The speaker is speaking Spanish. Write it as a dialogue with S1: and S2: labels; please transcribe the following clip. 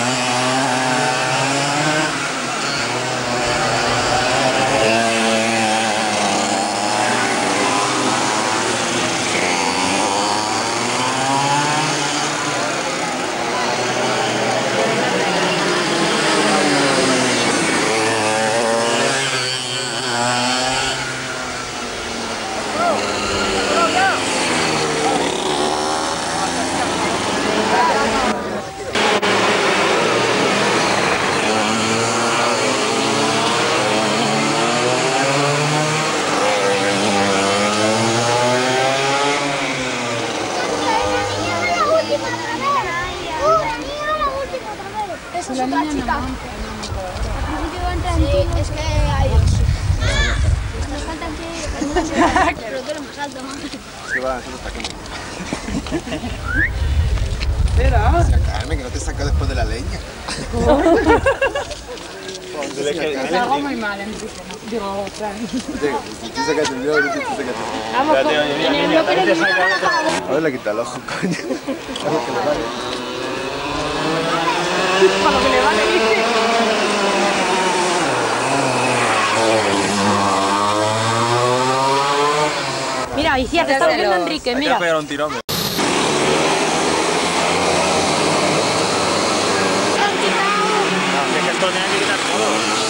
S1: Bye. Es la niña chica.
S2: Sí, es que hay Nos faltan que... Pero tú eres más alto, ¿no?
S3: Es que va, eso no está aquí.
S4: Espera.
S3: Carmen, que no te saca después de la leña.
S1: Algo muy mal. Digo, Fran.
S3: Tú sacas el dedo, tú sacas el
S1: Vamos, con- en el bloque de niña,
S3: A ver, le quita el ojo, coño. A ver que le vale.
S1: Para lo que le vale, dice. Mira, Iciar, te está viendo Enrique, mira.
S4: pegar un tirón. Es que esto lo tienen que quitar todo.